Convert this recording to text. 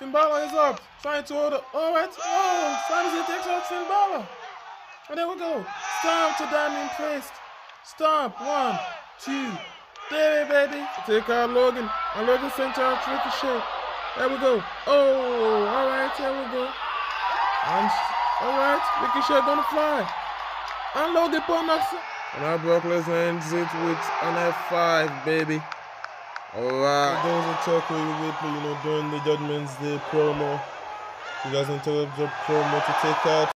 Balor is up. Trying to hold it. Alright. Oh, Sami takes out Balor. And there we go. Stomp to Damien Priest. Stomp. One, two, three, baby. Take out Logan. And Logan sent out Ricochet. There we go. Oh, alright. Here we go. And, alright. Ricochet gonna fly. And Logan Paul knocks. And now Brock Lesnar ends it with an F5, baby. Alright. There was a talk with Ripley, you know, during the Judgment's Day promo. You guys interrupt the promo to take out